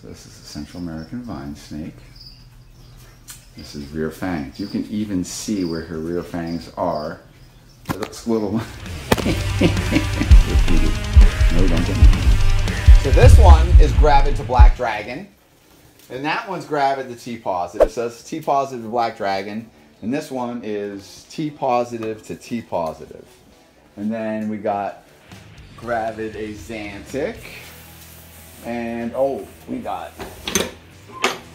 So this is a Central American vine snake. This is rear fangs. You can even see where her rear fangs are. It looks a little. no, don't get me. So this one is gravid to black dragon, and that one's gravid to T positive. So it's T positive to black dragon, and this one is T positive to T positive. And then we got gravid axanthic, and oh, we got.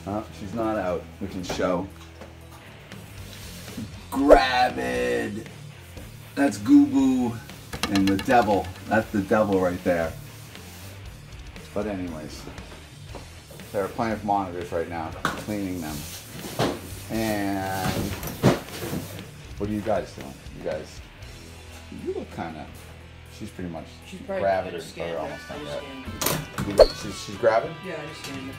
Oh, she's not out. We can show. Gravid. That's Goo Goo. And the devil. That's the devil right there. But anyways. there are plenty of monitors right now. Cleaning them. And what are you guys doing? You guys you look kinda she's pretty much She's probably gravid I or, or almost I like just that. scanned her. You- She's, she's gravid? Yeah, I just scanned her.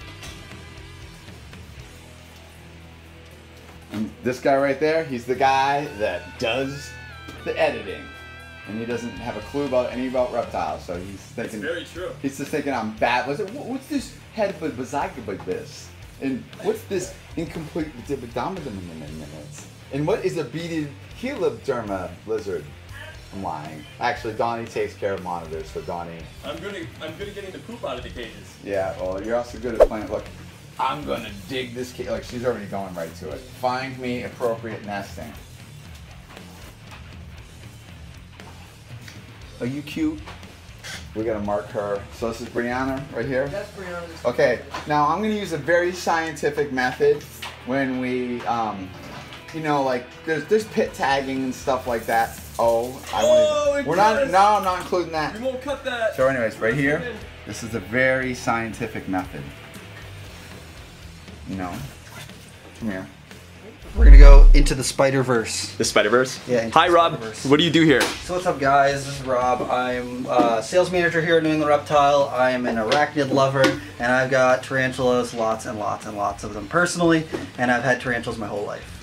And this guy right there, he's the guy that does the editing. And he doesn't have a clue about any about reptiles, so he's That's thinking very true. he's just thinking I'm bad. What's it? what- What's this head with bazooka like this? And what's this incomplete minutes? And what is a beaded heloderma lizard? I'm lying. Actually, Donny takes care of monitors, so Donny. I'm good at I'm good at getting the poop out of the cages. Yeah, well, you're also good at playing. Look, I'm gonna dig this cage. Like she's already going right to it. Find me appropriate nesting. Are you cute? We gotta mark her. So this is Brianna right here. That's Brianna. Okay, now I'm gonna use a very scientific method when we, um, you know, like there's there's pit tagging and stuff like that. Oh, I Oh, want it We're not. No, I'm not including that. We won't cut that. So, anyways, right here, this is a very scientific method. You know, come here. We're gonna go into the Spider Verse. The Spider Verse. Yeah, Hi the Rob. What do you do here? So what's up, guys? This is Rob. I'm uh, sales manager here at New England Reptile. I am an arachnid lover, and I've got tarantulas, lots and lots and lots of them personally, and I've had tarantulas my whole life.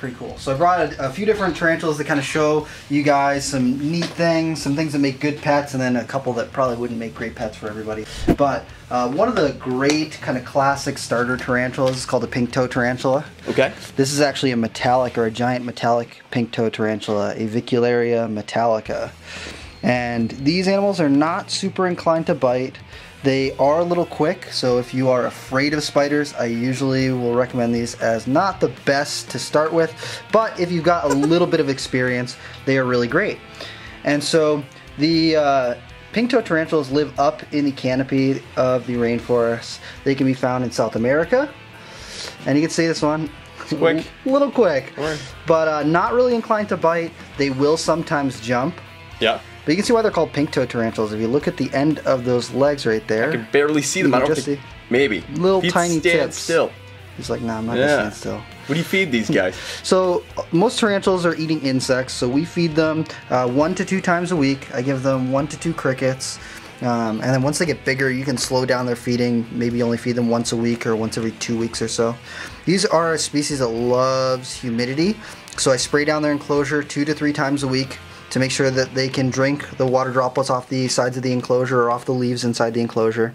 Pretty cool. So I brought a, a few different tarantulas to kind of show you guys some neat things, some things that make good pets, and then a couple that probably wouldn't make great pets for everybody. But uh, one of the great kind of classic starter tarantulas is called the pink toe tarantula. Okay. This is actually a metallic or a giant metallic pink toe tarantula, Avicularia metallica. And these animals are not super inclined to bite. They are a little quick, so if you are afraid of spiders, I usually will recommend these as not the best to start with. But if you've got a little bit of experience, they are really great. And so the uh, pink toe tarantulas live up in the canopy of the rainforest. They can be found in South America, and you can see this one. quick. A little quick. But uh, not really inclined to bite. They will sometimes jump. Yeah. But you can see why they're called pink toe tarantulas. If you look at the end of those legs right there, I can barely see them. I don't think. see Maybe. little you'd tiny stand tips. still. he's like, nah, I'm not Yeah. gonna stand still. What do you feed these guys? So uh, most tarantulas are eating insects, so we feed them uh, one to two times a week. I give them one to two crickets, um, and then once they get bigger, you can slow down their feeding. Maybe only feed them once a week or once every two weeks or so. These are a species that loves humidity, so I spray down their enclosure two to three times a week to make sure that they can drink the water droplets off the sides of the enclosure or off the leaves inside the enclosure.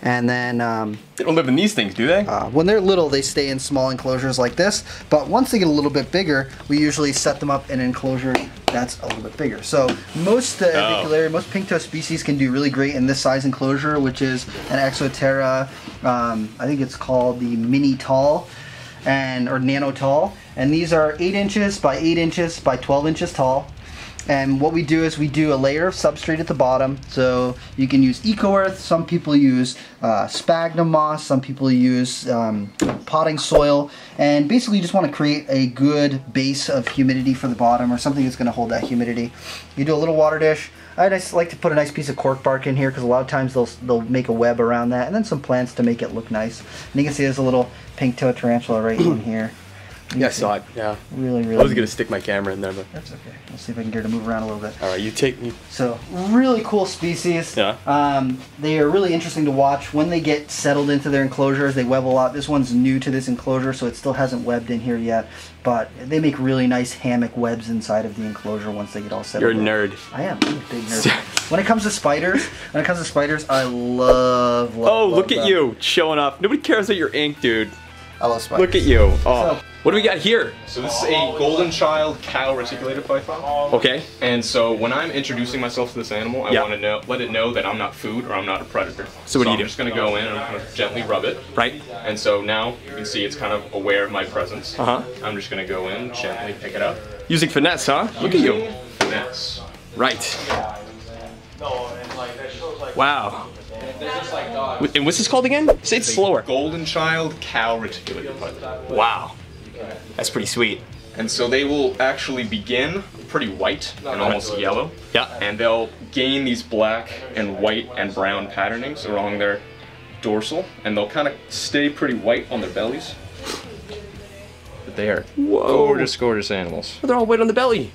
And then um, They don't live in these things, do they? uh, when they're little, they stay in small enclosures like this. But once they get a little bit bigger, we usually set them up in an enclosure that's a little bit bigger. So most uh, Oh. avicularia, most pink toe species can do really great in this size enclosure, which is an Exo Terra. Um, I think it's called the Mini Tall, and or Nano Tall. And these are eight inches by eight inches by 12 inches tall. And what we do is we do a layer of substrate at the bottom. So you can use eco earth. Some people use uh, sphagnum moss. Some people use um, potting soil. And basically, you just want to create a good base of humidity for the bottom, or something that's going to hold that humidity. You do a little water dish. I just like to put a nice piece of cork bark in here because a lot of times they'll they'll make a web around that, and then some plants to make it look nice. And you can see there's a little pink toe tarantula right in here. Yeah, I saw it. Yeah. Really, really. I was gonna stick my camera in there, but That's okay. Let's see if I can get her to move around a little bit. all right, you take me. So really cool species. Yeah. Um, they are really interesting to watch when they get settled into their enclosures. They web a lot. This one's new to this enclosure, so it still hasn't webbed in here yet. But they make really nice hammock webs inside of the enclosure once they get all settled. You're a in. nerd. I am. I'm a big nerd. when it comes to spiders, when it comes to spiders, I love. love Oh, love look at them. you showing off. Nobody cares about your ink, dude. I love spiders. Look at you. Oh, So- what do we got here? So this is a golden child cow reticulated python. Okay. And so when I'm introducing myself to this animal, I Yeah. want to know, let it know that I'm not food or I'm not a predator. So what do you I'm do? just gonna go in and I'm gonna gently rub it. Right. And so now you can see it's kind of aware of my presence. Uh huh. I'm just gonna go in, gently pick it up. Using finesse, huh? Look at you. Using Finesse. Right. Wow. Wh- And what's this called again? Say it slower. Golden child cow reticulated python. Wow. That's pretty sweet. And so they will actually begin pretty white and almost yellow. Yeah. And they'll gain these black and white and brown patternings along their dorsal, and they'll kind of stay pretty white on their bellies. But they are Whoa. gorgeous, gorgeous animals. They're all white on the belly.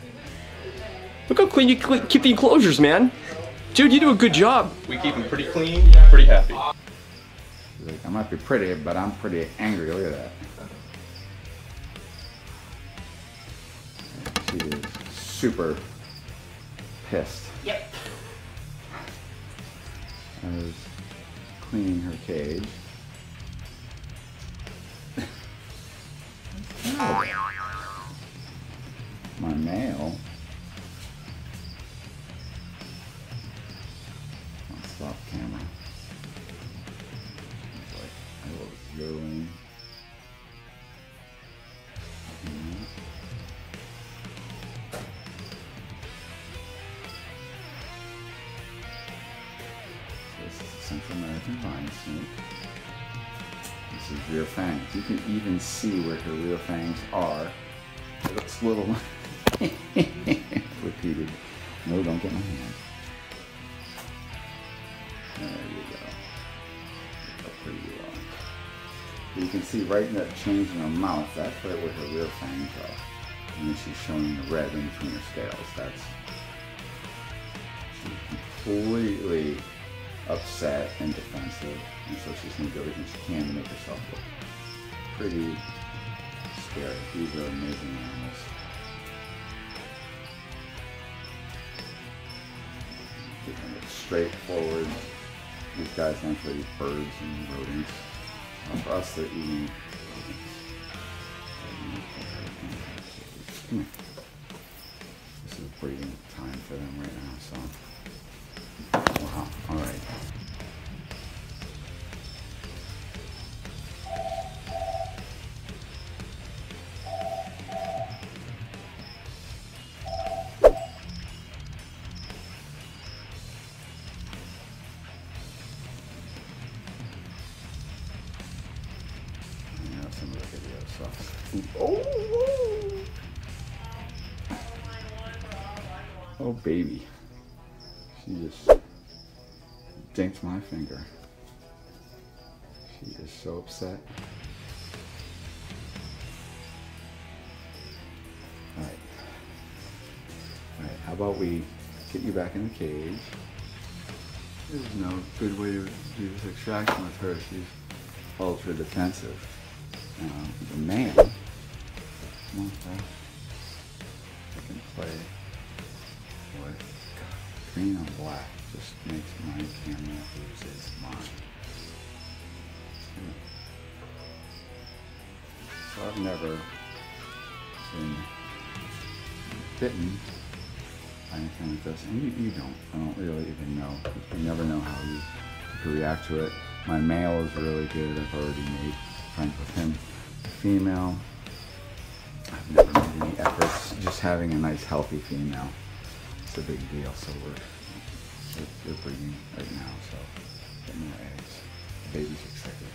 Look how clean you keep the enclosures, man. Dude, you do a good job. We keep them pretty clean, pretty happy. Like, I might be pretty, but I'm pretty angry. Look at that. She is super pissed. Yep. I was cleaning her cage. My mail. Central American vine snake. This is rear fangs. You can even see where her rear fangs are. It looks a little repeated. No, don't get my hand. There you go. Look how pretty you are. You can see right in that change in her mouth, that's right where her rear fangs are. And then she's showing the red in between her scales. That's completely upset and defensive. And so she's gonna do everything she can to make herself look pretty scary. These are amazing animals. Keeping it straightforward. These guys actually eat birds and rodents. Uh, for us, they're eating rodents. This is breeding time for them right baby. She just dinked my finger. She is so upset. Alright. Alright, how about we get you back in the cage? There's no good way to do this extraction with her. She's ultra defensive. Um, the man. I can play on black. Just makes my camera lose its mind. So I've never been bitten by anything like this, and you, you don't. I don't really even know. You never know how you could react to it. My male is really good. I've already made friends with him. Female, I've never made any efforts. Just having a nice, healthy female, a big deal. So we're we're, we're breeding right now. So getting more eggs. The baby's excited.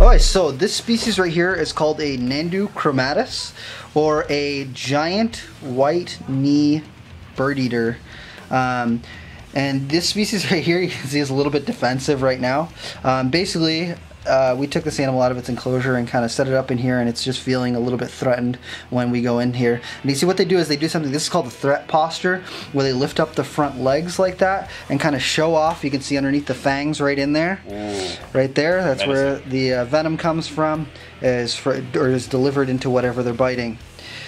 Alright, so this species right here is called a Nhandu chromatus, or a giant white knee bird eater. Um, and this species right here, you can see is a little bit defensive right now. Um, basically, uh, we took this animal out of its enclosure and kind of set it up in here, and it's just feeling a little bit threatened when we go in here. And you see what they do is they do something. This is called the threat posture, where they lift up the front legs like that and kind of show off. You can see underneath the fangs right in there, right there. That's where the uh, venom comes from, is for, or is delivered into whatever they're biting.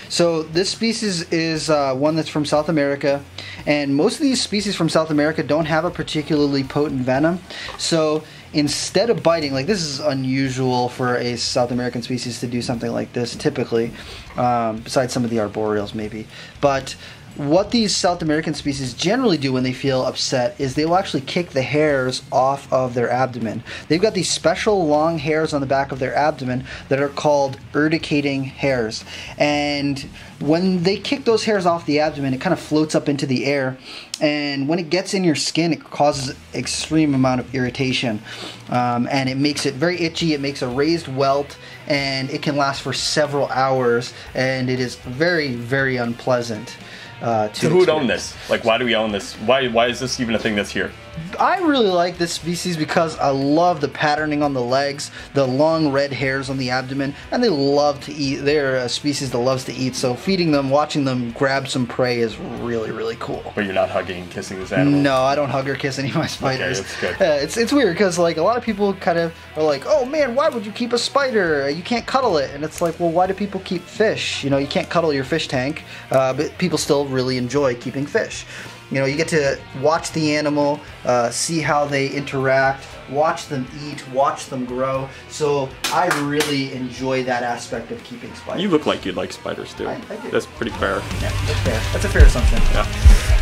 So this species is uh, one that's from South America, and most of these species from South America don't have a particularly potent venom. So instead of biting, like this is unusual for a South American species to do something like this typically, um, besides some of the arboreals maybe. But what these South American species generally do when they feel upset is they will actually kick the hairs off of their abdomen. They've got these special long hairs on the back of their abdomen that are called urticating hairs. And when they kick those hairs off the abdomen, it kind of floats up into the air. And when it gets in your skin, it causes extreme amount of irritation. Um, and it makes it very itchy. It makes a raised welt and it can last for several hours. And it is very, very unpleasant. Uh, to So who would own this? Like, why do we own this? Why why is this even a thing that's here? I really like this species because I love the patterning on the legs, the long red hairs on the abdomen, and they love to eat. They're a species that loves to eat, so feeding them, watching them grab some prey is really, really cool. But you're not hugging and kissing this animal. No, I don't hug or kiss any of my spiders. Okay, that's good. Uh, it's it's weird because like a lot of people kind of are like, oh man, why would you keep a spider? You can't cuddle it, and it's like, well, why do people keep fish? You know, you can't cuddle your fish tank, uh, but people still really enjoy keeping fish. You know, you get to watch the animal, uh, see how they interact, watch them eat, watch them grow. So I really enjoy that aspect of keeping spiders. You look like you'd like spiders too. I- I do. That's pretty fair. yeah, that's fair. That's a fair assumption. Yeah.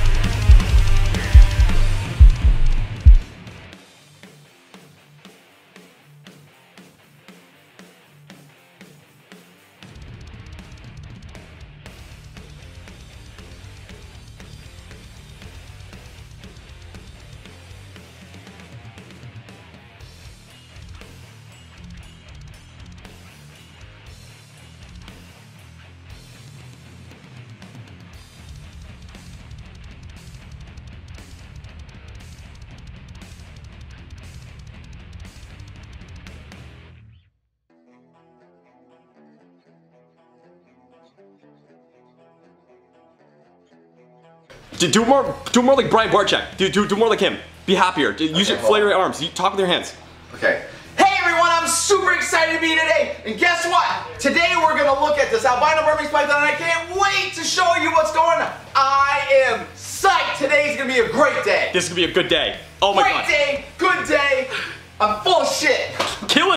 Do, more. Do more like Brian Barczyk. Do, do do more like him. Be happier. Use your Okay, flail hold your arms. You talk with your hands. Okay. Hey everyone, I'm super excited to be here today. And guess what? Today we're gonna look at this albino Burmese python and I can't wait to show you what's going on. I am psyched. Today's gonna be a great day. This is gonna be a good day. Oh my great god. day, good day. I'm full of shit. Kill it.